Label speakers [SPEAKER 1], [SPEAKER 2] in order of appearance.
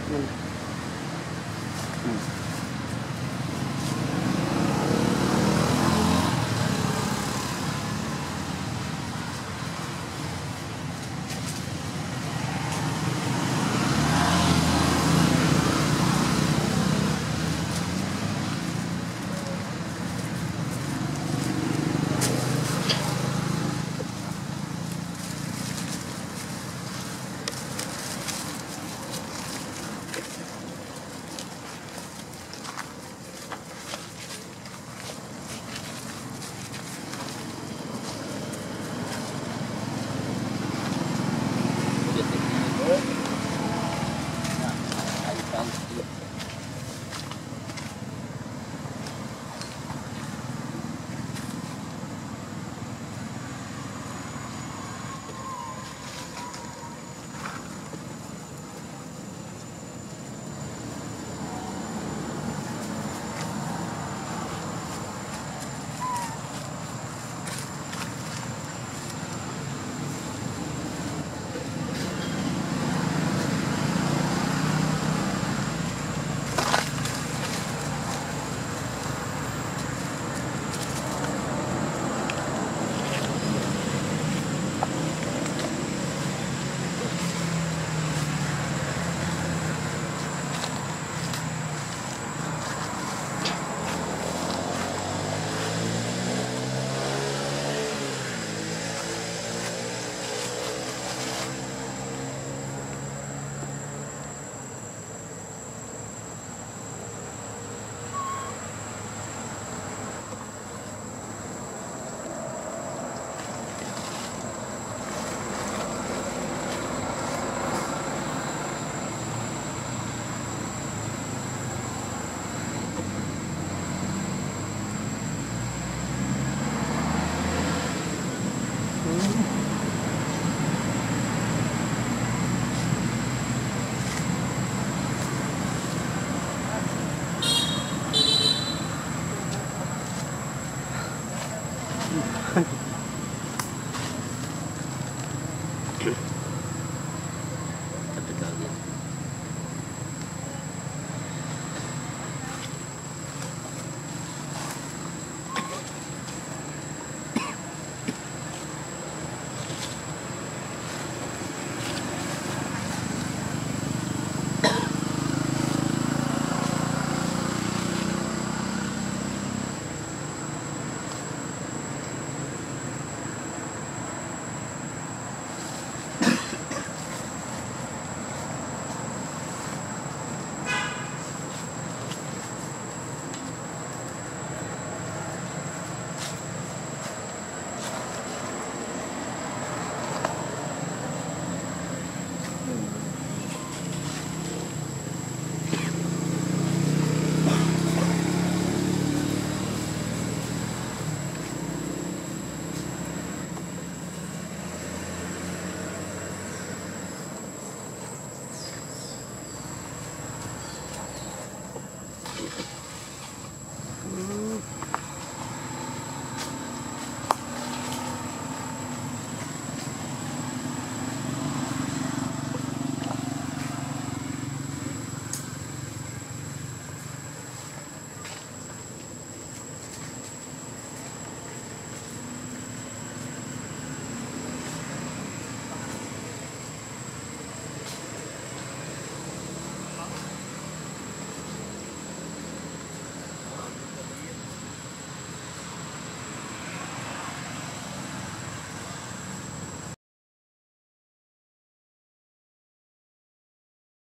[SPEAKER 1] будет. Ну.